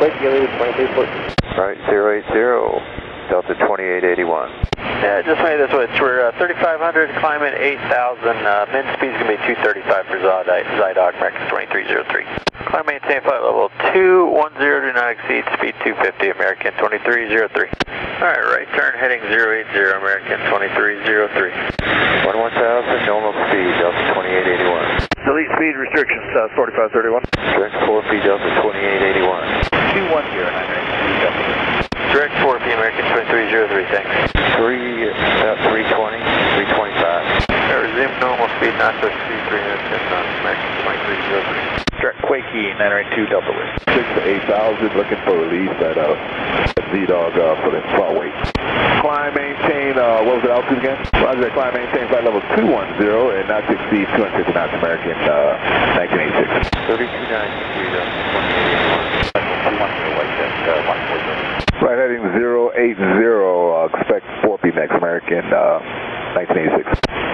Quake, Gilly, 23 Right, 080, Delta 2881. Yeah, just made this switch. We're uh, 3,500, climbing 8,000. Uh, min speed's going to be 235 for Zydog, Zydog American 2303. Climb maintain flight level 210, do not exceed speed 250, American 2303. Alright, right turn heading 080, American 2303. 11000, normal speed, Delta 2881. Delete speed restrictions, uh, 4531. Direct 4P, Delta 2881. 210, Direct 4P, American 2303, thanks. 3, about 320, 325. Uh, resume normal speed, not to exceed 310 knots, American 2303. Direct Quakey, 992 Delta West. 6 to 8,000, looking for release at uh, Z-Dog uh, for the flight weight. Climb, maintain, uh, what was the altitude again? Roger, that, climb, maintain flight level 210 and not to exceed 250 knots American, uh, 1986. 3293, Delta 2881. Right heading 080, uh, expect 4P next American, uh, 1986.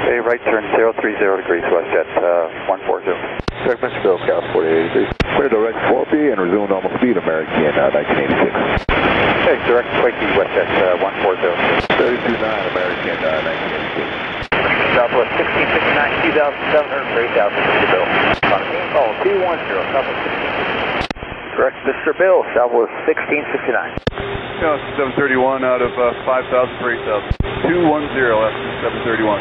Hey, right turn 030 degrees, WestJet uh, 140. Direct Mr. Bill, Cal 4883. Clear direct 4P and resume normal speed American, uh, 1986. Hey, direct Quakey, WestJet uh, 140. 329 American, uh, 1986. Southwest 1659, 2,700 for 8,000, Mr. Bill. On a team call 210, Southwest 16. Direct Mr. Bill, Southwest 1669. Yeah, 731 out of uh, 5,000 for 8,000. 210 left 731.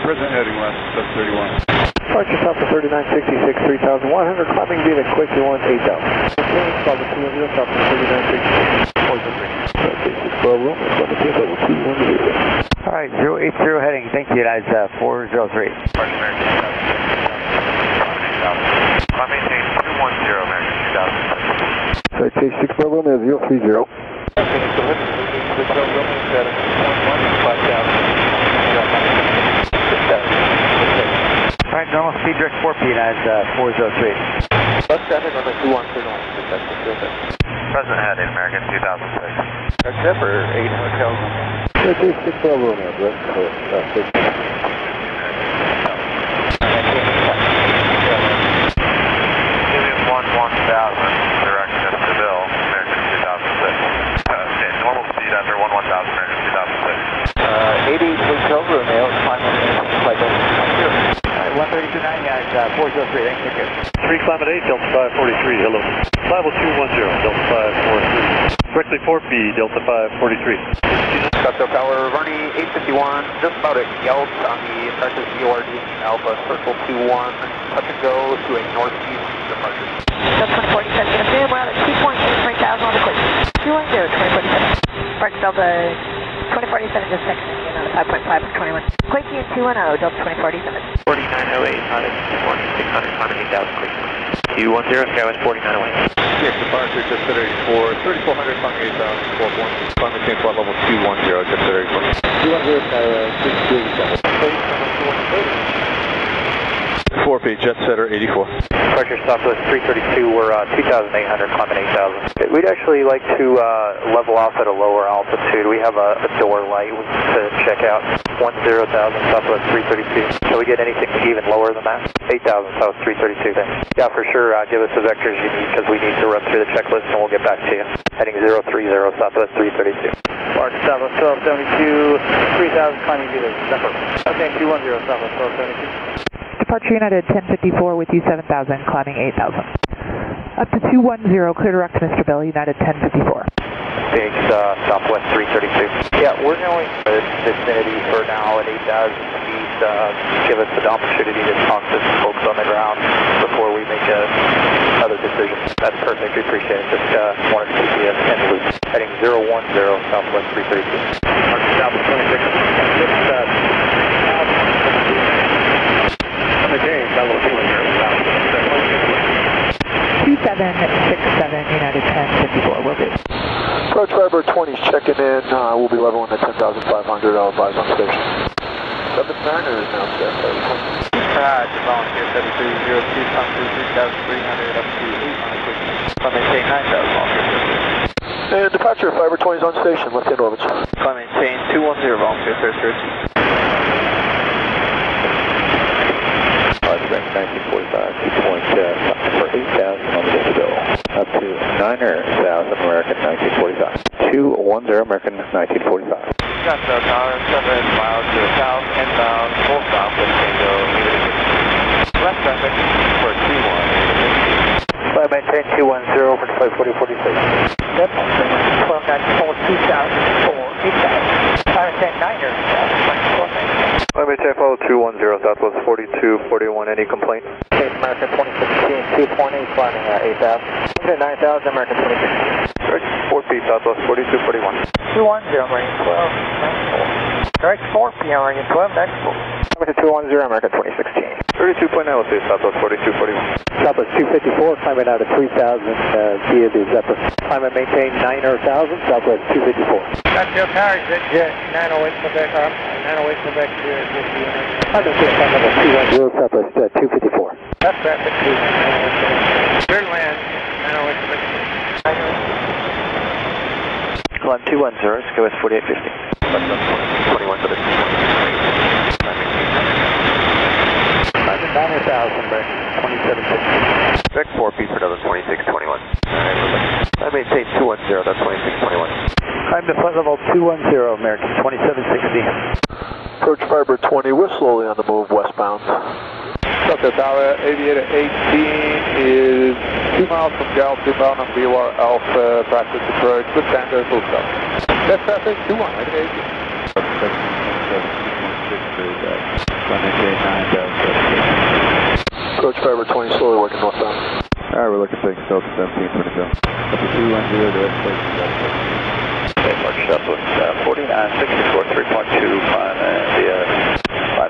Present heading left 731. Departure Southwest 3966, 3,100, climbing via Quake 1, 8,000. Okay, Southwest 210, Southwest 3966, 403. Okay, 6 Bravo, Southwest level 210. Alright, 080 heading, thank you guys, uh, 403. Climb maintain 210, American 2000. Right, Chase 6 Bravo, 030. Alright, normal speed direct 4P, guys, uh, 403. Present heading, American 2006. Except for 8 hotels. Right, Chase 6 Bravo, Romeo, direct, uh, 6. Helium 1 1000, direct Mr. Bill, American 2006. Uh, okay, normal speed under 1 1000, American 2006. Uh, 80 Hotel Romeo, climb maintain flight level 132.9, guys, uh, 403, thanks, take care. 3 climb at 8, Delta 543, hello. Level 210, Delta 543. Correctly 4B, Delta 543. Scottsdale Tower, Varney 851, just about at Yelp on the impressive EORD Alpha Circle 21, touch and go to a northeast departure. Delta 2047, good afternoon. We're out at 2.8 3000 on the quick. 210, 2047. Park Delta 2047, just second. Again, on 5.5 21. Quakey at 210, Delta 2047. 08, pilot 1600, climbing 8,000 quick. Q10, Skyline 4908. Yes, departure, just 34, 3400, climbing 8,000, 4.1. Climb maintain level 210, just 34. 210, Skyline 627. 84 jet setter 84. Pressure Southwest 332, we're uh, 2,800, climbing 8,000. We'd actually like to uh, level off at a lower altitude. We have a, a door light to check out, 10,000 Southwest 332. Can we get anything even lower than that? 8,000 southwest 332, Then. Yeah, for sure, uh, give us the vectors you need because we need to run through the checklist and we'll get back to you. Heading 030 Southwest 332. Mark Southwest 1272, 3,000 climbing meters, Okay, 210 Southwest 1272. Departure United 1054 with you 7000, climbing 8000. Up to 210, clear direct to Mr. Bill, United 1054. Big uh, Southwest 332. Yeah, we're going to this vicinity for now at 8,000 feet. Uh, give us an opportunity to talk to some folks on the ground before we make a, another decision. That's perfect. We appreciate it. Just uh, wanted to keep you in the loop. Heading 010 Southwest 332. Southwest 26. Uh, Again, level 210, Southwest 2767, United 1054, will do. Approach Viber 20 is checking in. Uh, we'll be leveling at 10,500. I'll advise on station. 7 is now set. Uh, volunteer 7302, come through 3,300 up to 8 on the quick. Maintain 9,000 volunteer. And departure, Fiber 20 is on station, left hand orbit. Climb maintain 210 volunteer 332. Direct 1945, 2 point, uh, for 8,000 on the decibel. Up to 9,000 American 1945. 210 American 1945. Got the tower, 7 miles to the south, inbound, full stop with Tango, left traffic for 2-1. Flight maintain 210 for flight 4046. Yep, he's climbing uh, 8,000. Engine 9,000, American 22. Direct 4P, Southwest 4241. 210, American 12. Direct 4P, American 12, next. Number 210, American 2016. 32.9, Southwest 4241. Southwest 254, climbing out of 3,000 uh, via the Zephyr. Climb and maintain 9 or 1,000, Southwest 254. That's your power, jet, jet 908 Quebec, uh, um, 908 Quebec, here at this unit. I've been seeing number 210, Southwest uh, 254. That's traffic 210. Climb 210, Skywest 4850. 21 to the 9,000, American 2760. Direct 4P for another 2621. I maintain 210, that's 2621. Climb to flight level 210, American 2760. Approach Fiber 20, we're slowly on the move westbound. Delta Tower, Aviator 18 is 2 miles from Gallup, 2 bound on BOR Alpha, practice approach with Tango, full stop. Left traffic, 2-1, right at 18. Approach Fiber 20, slowly working northbound. Alright, we're looking things, Delta 17, 20 go. Up to 210, direct flight to Delta. Okay, Mark Southwest uh, 4964, 3.2, climb uh, via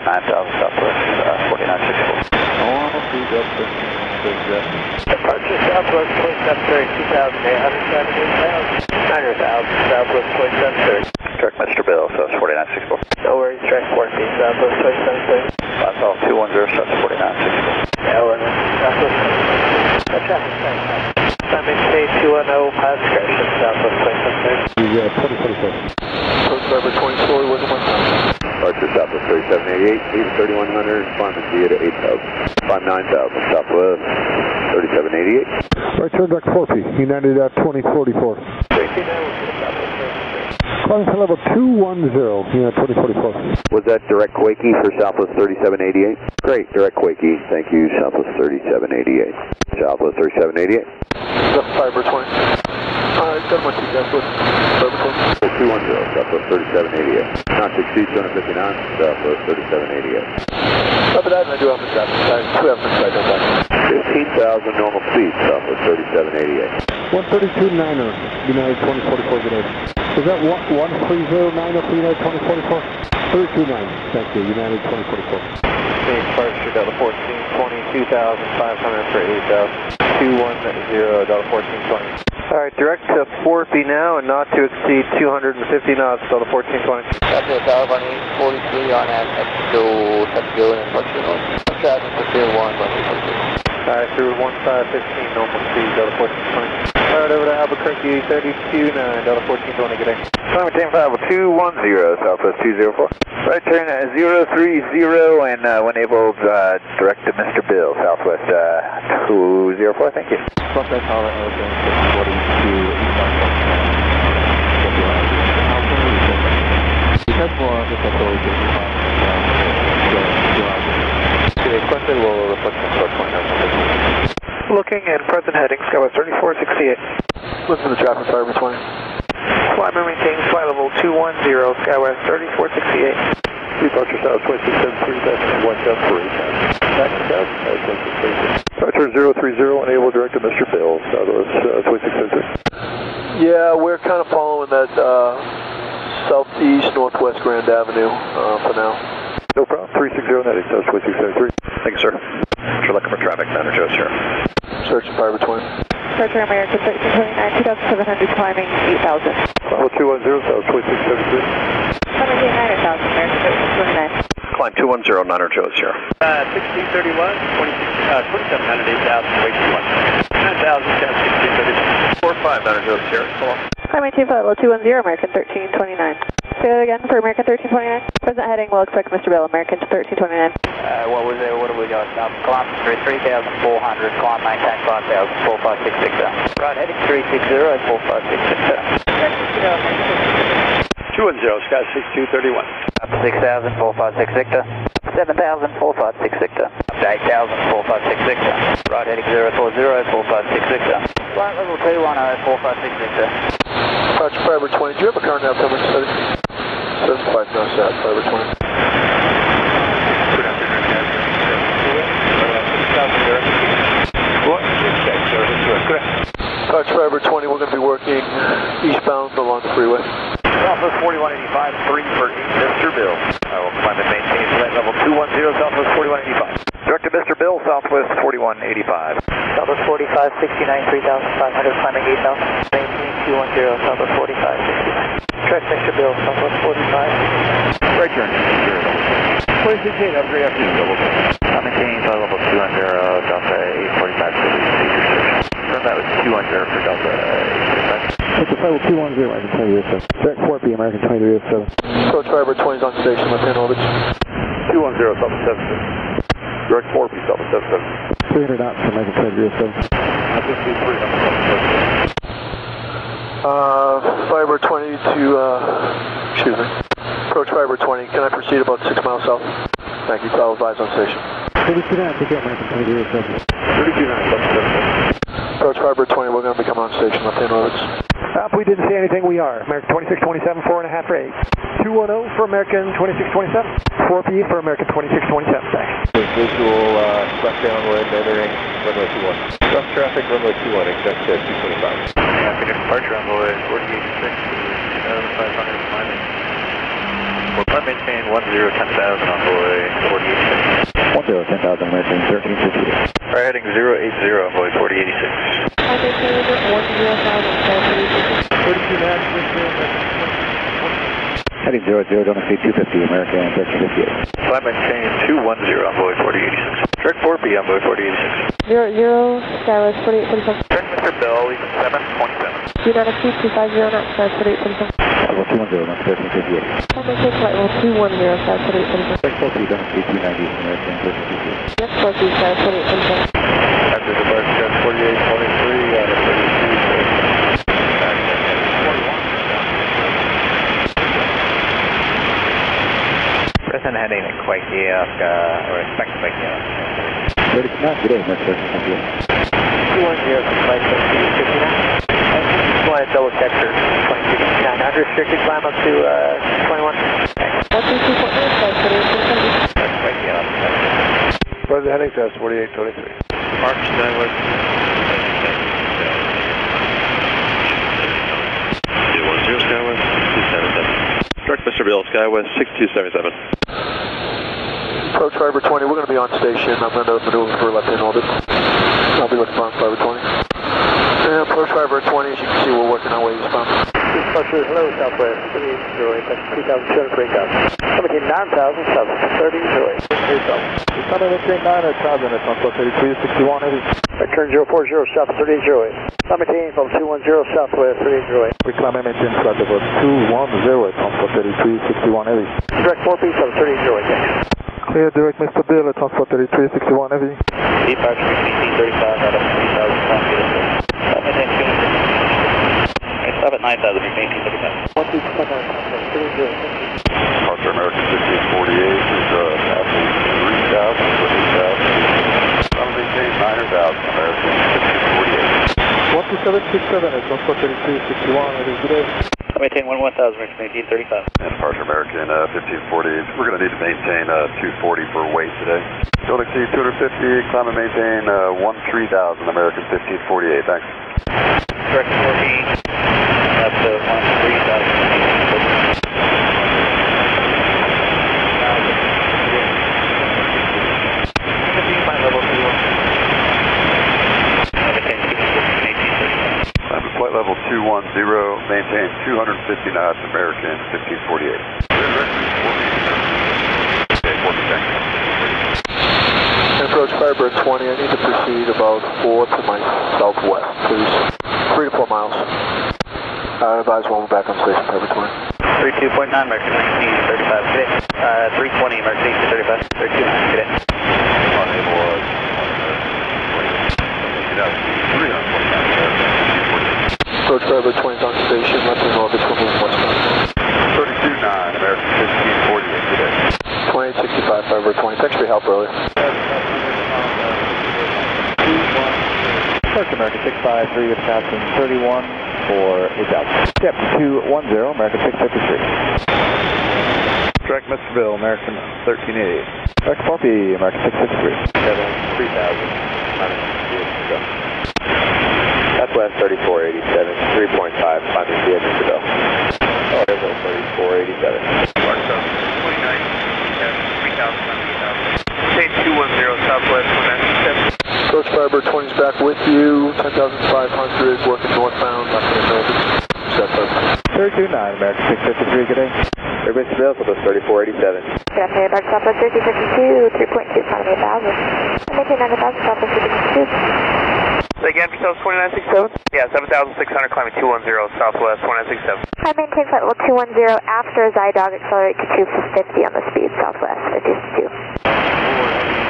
flight 9000 Southwest uh, 4964. Normal speed, Delta 17, Departure Southwest 2730, 2,878,000. 900,000, Southwest 2730. Direct Mr. Bill, so it's 4964. No worries, track 14, Southwest 2730. Flight call 210, so it's 4964. Yeah, we're in Southwest 2730. No traffic, thanks. Time maintain 210, pass correction, Southwest 2730. Yeah, 2044. Approach Fiber 20, slowly working westbound. Departure Southwest 3788, leave 3100, climb and via to 8000. Climb 9000, Southwest 3788. Right turn deck 4P, United at 2044. Climbing to level 210, United 2044. Was that direct Quakey for Southwest 3788? Great, direct Quakey. Thank you, Southwest 3788. Southwest 3788. Left Fiber 20. Alright, got my two guys with Fiber 20. 210, Southwest 3788. Not to exceed 259, Southwest 3788. Copy that, I do have the traffic. I do have the side on that. 15,000 normal speed, Southwest 3788. 132 Niner, United 2044, good day. Is that 130 Niner for United 2044? 329, thank you, United 2044. Okay, departure Delta 1420, 2,500 for 8,000. 210, Delta 1420. Alright, direct to 4P now and not to exceed 250 knots, Delta 1420. Delta Tower, on 843 on at Mexico, Mexico, and departure north. Traffic Pier 1, runway 46. Alright, through 1515, normal speed, Delta 1420. Alright, over to Albuquerque, 32 9, Delta 1420, good day. Climate team 5210, Southwest 204. Right turn at 030 and uh, when able, uh, direct to Mr. Bill, Southwest uh, 204, thank you. Delta Tower, Airplane 42, eastbound. Because more on the control, you can find Requested will reflect on short point Looking and present heading, Skywest 3468. Listen to the traffic Fiber 20. Climb and maintain flight level 210, Skywest 3468. Departure South 2673, that's 1 Back to South, Departure 030, enable direct to Mr. Bill, Southwest uh, 2673. Yeah, we're kind of following that uh, southeast northwest Grand Avenue uh, for now. No problem, 360 United, South 2673. Thanks, sir. If you're looking for traffic, Manager Joe's here. Search Fiber 20. Departure American 1329, 2,700, climbing 8,000. Level 210, South 2673. Climbing 9,000, American 1329. Climb 210, Niner Joe's here. Uh, 1631, 26, uh, 2700, 8,000, wait 21. 9,000, 1631. 45, Niner Joe's here. Come. Climb maintain flight level 210, American 1329. Say that again for American 1329. Present heading, we'll expect Mr. Bill, American 1329. Uh, what was it? What have we got? Um, kilometers 3,400, climb maintain 5,000, 456 Right, heading 360 at 456 210, Sky 6231. Up to 6,000, 456 Victor. 7,000, 456 Victor. Up to 8,000, 456 Victor. Right, heading 040, 456 Victor. Flight level 210, 456 Victor. Approach Fiber 20. Do you have a current now, Thomas? 75 knots out, Fiber 20. Approach Fiber 20, we're going to be working eastbound along the freeway. Southwest 4185, 3 for 8, Mr. Bill. I will climb and maintain flight level 210, Southwest 4185. Director Mr. Bill, Southwest 4185. Southwest 4569, 3500, climbing 8000. Maintain 210, Southwest 4569. Track Mr. Bill, Southwest 45. Right uh, turn. 26 upgrade afternoon, double check. I'm maintaining flight level 210, Delta 845 to the Cedar Station. From that was 210 for Delta 845. It's a Flight 210, American 2307. Direct 4B, American 2307. Approach Fiber 20 is on station, left hand orbit. 210, South 76. Direct 4 B, South 77. 300 knots, American 2307. I just see 300. Uh, Fiber 20 to, uh, excuse me. Approach Fiber 20. Can I proceed about 6 miles south? Thank you. I'll advise on station. 32 take care, American 2307. 32 South 77. Approach Fiber 20. We're going to become on station, left hand orbits. Up, we didn't see anything, we are. American 2627, four and a half for eight. 210 for American 2627. 4P for American 2627, thanks. Visual uh, left downwind entering runway 21. Rough traffic runway 21, exact uh, 225. Afternoon departure envoy 4086, 2,500 climbing. We'll climb maintain 10, 10,000 envoy 4086. 10, 10,000, American 1358. Right heading 080 envoy 4086. I maintain 10,000, 32 knots, Heading 00, don't exceed 250, American 1358. Climb maintain 210 envoy 4086. Track 4B envoy 4086. 0, 0, Skywest 4847. Track Mr. Bill, leaving 727. Do not exceed 250 knots, Skywest 4847. Level 210, American 1358. I maintain flight level 210, Skywest 4847. Direct 4B, don't exceed 290, American 1358. Yes, 4P, Skywest 4847. After departure, 4823 out of 32. Present heading to Quakiak, uh, or expect Quakiak. 32 knots, good day, American 1358. 210 from flight 2259. I just want to double check for 2259. Unrestricted climb up to uh, 21. Thanks. 122.9, Skywest 4847. That's Quakiak. Present heading test 4823. March Skywest. Zero Skywest 277. Direct Mr. Bill, Skywest 6277. Approach Fiber 20. We're going to be on station. I'm going to maneuver for left hand orbit. I'll be looking for Fiber 20. And approach Fiber 20. As you can see, we're working our way eastbound. Departure, hello, Southwest 3808, that's 2,200 for 8,000. Coming in 9,000, Southwest 3008. Coming in 9,000, it's on 3361, heavy. Return 040, Southwest 3808. Summit team from 210, Southwest 3808. We climb and maintain flight level 210, it's on 3361, heavy. Direct 4P, Southwest 3808, thanks. Clear direct Mr. Bill, it's on 3361, heavy. Departure BC 35 out of 3,000 climbing. Climb maintain 260. Stop at 9,000, maintain 35. 1, 2, 7, 3808. Departure American 1548 is uh, passing 3000 for 8000. I'm maintain 900,000 American 1548. 12767, it's on 3361, heavy. Good day. Climb maintain 11,000, maintain 35. And departure American uh, 1540, we're going to need to maintain uh, 240 for weight today. Don't exceed 250, climb and maintain uh, 13,000 American 1548, thanks. Direct 14, zero, maintain 250 knots, American 1548. Approach Firebird 20, I need to proceed about 4 to my southwest, please. 3 to 4 miles. I advise one back on station, Firebird 20. 32.9, American 1935, get it. Uh, 320, American 1835, 32, get it. Code 720 Dock Station, left and orbit coming westbound. 32-9, American 1548 today. 2865, Firebird 20. Thanks for your help earlier. First American 653 with Captain 31 for is out. Step 210, American 653. Direct Missville, American 1388. Direct Puppy, American 663. 7, 3000, last 3480. 3.5, climbing via Mr. Oh, there's a 3487. Mark 29, 3000, 3000. Say 210, Southwest 197. Approach driver 20 is back with you, 10,500, working northbound, left in orbit. Set up. 329, American 653, good day. Airbus Seville, Southwest 3487. Good afternoon, Bark Southwest 3252, 3.2, climbing 8000. I'm making 9000, Southwest 3252. Say again, Southwest 2967? Yeah, 7,600, climbing 210, Southwest 1967. I maintain flight level 210 after Zydog accelerate to 250 on the speed, Southwest 52.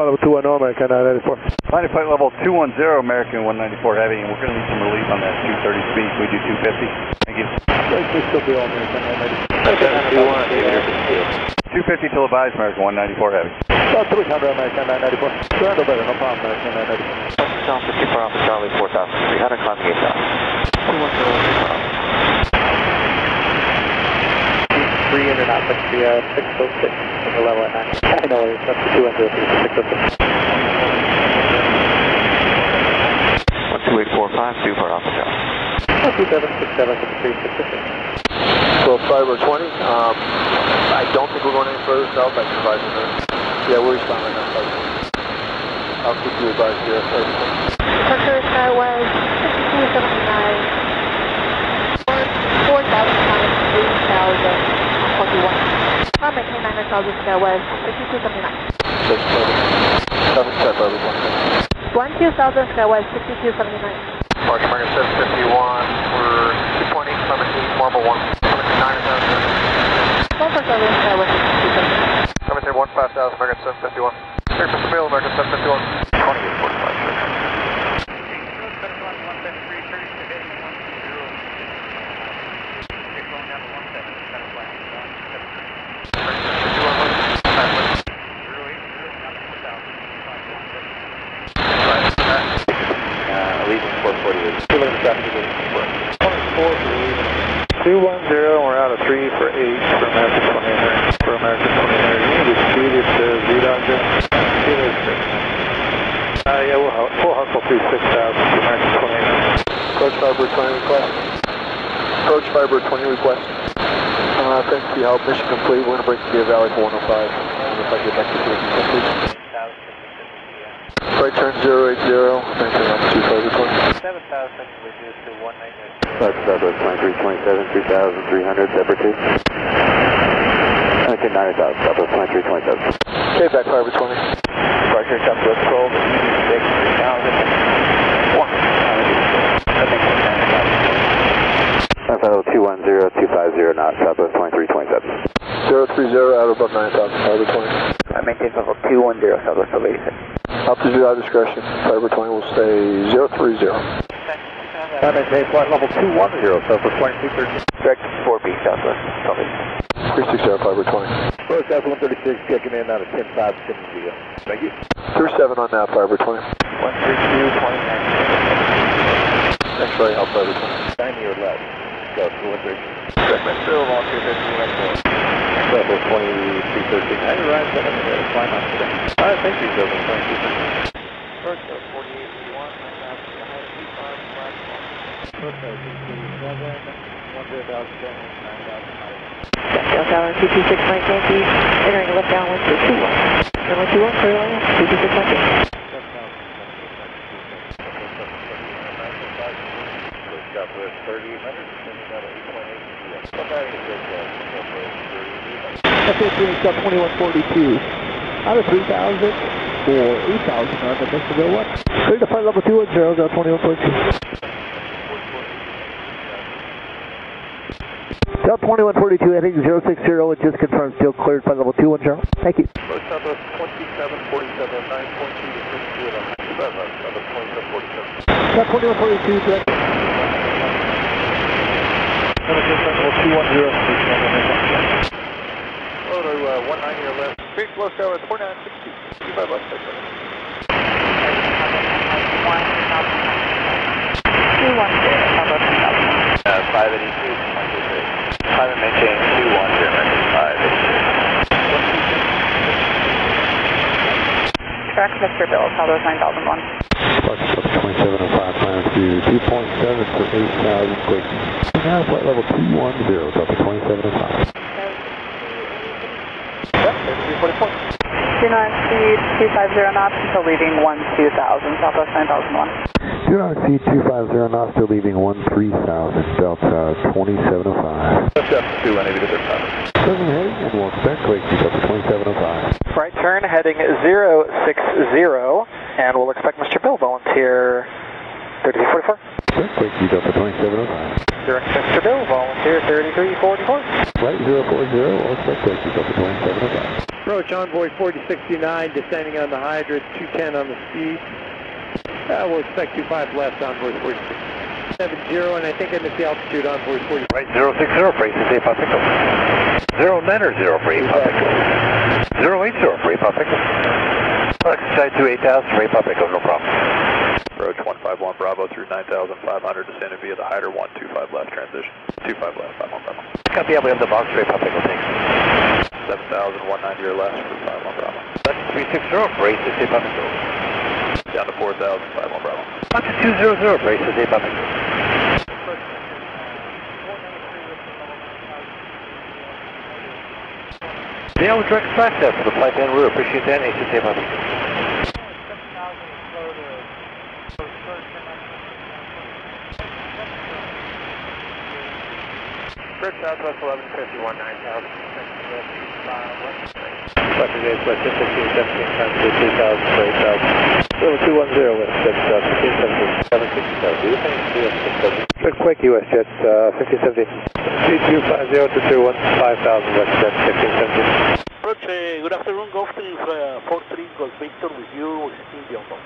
Flight level 210, American 994. Landing flight level 210, American 194 Heavy, and we're going to need some relief on that 230 speed. Can we do 250? Thank you. They still be on American 994. 250 till advised, American 194 Heavy. About 300, American 994. Surrender better, no problem, American 994. John 54 Alpha Charlie 4300, climbing 8000. 300 knots, that's the uh, 606 from the level at 9. I know it's up to 200 feet, 12845, due for office house. 2767 20. Um, I don't think we're going any further south. I can advise you. Yeah, we're responding on. I'll keep you advised here. Parker Skywest 6279. 9,000 square was 6279. Six, seven, seven, set, driver 20. 12,000 square was 6279. Mark American 751, we're 220, Clement 8, Marble 1. Clement 9,000. 1,000 square was 6279. Clement 15,000, American 751. Hey, Mr. Bill, American 751. 210, we're out of 3 for 8 for American 28. For American 28. You need to speed it to 6. Uh, yeah, we'll, we'll hustle through 6,000 for American 28. Approach Fiber 20 request. Approach Fiber 20 request. Uh, thanks for your help. Mission complete. We're going to break to Valley for 105. And if I get back to you, please flight turn 080, maintain on 7,000 Reduce to 1990. That's Zebra 2327, 2300, Zebra 2. Okay, 9000, Zebra 2327. Okay, back fire 20. Roger, Southwest 12, 6, 1, 210, southwest 2327. 030 out above 9000, Harbor 20. I maintain level 210, southwest 86. Up to our discretion. Cyber 20 will stay 030. Contact Bay flight level 210, So for 2213. check 4B, Southwest. Copy. 360, Fiber 20. First F-136 checking in out of 10 5 7 Thank you. 37 on that, Fiber 20. 132, 29. Thanks for your help, Fiber 20. 90 or left. Go, 213. Segment still on 250, let's go. Level 2313. I arrived at the climb up today. All right, thank you, Silver 2213. First 4881, 9,000 to height, 25, platform. First F-137, 1,000 9,000 height. Delta Tower 226 Yankee, entering left downwind to 21. Runway 21, clear line, 226 Yankee. Southwest 3800, sending out 8.8 GM. Somebody said that, Southwest 3800. FA3 Sub 2142. Out of 3,000 or 8,000 on the Mexico one. Clear to flight level 210, Del 2142. Del 2142, heading 060, it just confirmed still cleared flight level 210. Thank you. Approach Southwest 2747, 9.2 to 62 at 100. Southwest 2747. Del 2142, direct. Mr. Bill, Southwest 9001. Fox 2705, climb to 2.7 for 8,000 quick. Now flight level 210, Delta 2705. Two nine speed, 250 knots until leaving 1 2000, Southwest 9001. Do not exceed 250 knots, still leaving 13,000, Delta 2705. Lift up to 180 to 35. Present heading and will expect quake Delta 2705. Right turn heading 060, and we'll expect Mr. Bill, volunteer 3344. Expect quake Delta 2705. Direct Mr. Bill, volunteer 3344. Flight 040, will expect quake Delta 2705. Approach Envoy 4069, descending on the hydrant, 210 on the speed. Uh, we'll expect 25 left, Envoy 4069. 70, and I think I missed the altitude, Envoy 40. Right 060 for ACC Pacifico. 090 for Pacifico. 080 for Pacifico. Exercise to 8000 for Pacifico, no problem. Approach 151 Bravo through 9500, descending via the Hyder 125 left transition. 25 left, 51 Bravo. Copy, we have the box for Pacifico, thanks. 7190 or less for 51 Bravo. That's 360 for ACC Pacifico. Down to 4000, 51 Bravo. To 200 for ACC Pacifico. Yeah, we'll direct flash there for the flight en route. Appreciate that, Pacifico. Bridge Southwest 1151, 9000. Dr. James 15, 17, times 2000 8000. Level 210, West Jet, uh, 15, 17, 767. Do you think US 670? Quick, quick, US Jet, uh, 15, 17. C250 to 21, 5000, West Jet, 15, 17. Approach, uh, good afternoon, Golf 3, uh, 43 Golf Victor with you, Steve Youngbox.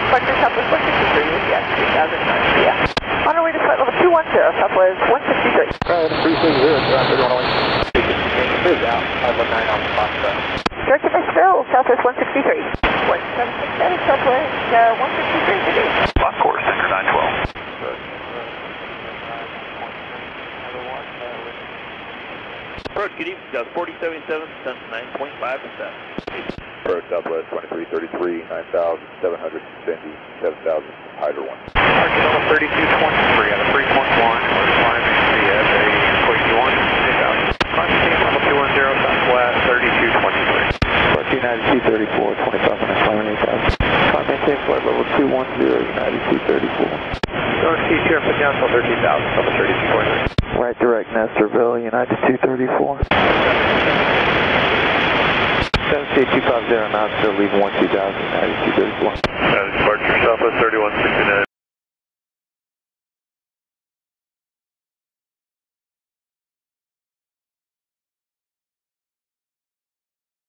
Inspector Southwest 163 with yes, 3000 knots, yeah. On our way to flight level 210, Southwest 163. Right, 360, traffic 101. Move out, 519 on the box, uh, Director Mr. Southwest 163. 1767, Southwest uh, 163 today. Lock course, center 912. Approach, good evening, Gus 4077, descent 9.5%. Southwest 2333, 9700, descending 7000, Hyder 1. Market level 3223 out of 3.1, we're climbing the quick 1, 2000. Climb team level 210, southwest 3223. United 234, 25 minutes, climbing 8,000. Climb maintain flight level 210, United 234. Don't see here for down till 13,000, level 3223. Right direct Nestorville, United 234. 7C250 knots, still leaving 1 2000, United 234. Uh,